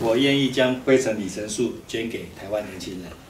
我愿意将灰尘里程数捐给台湾年轻人。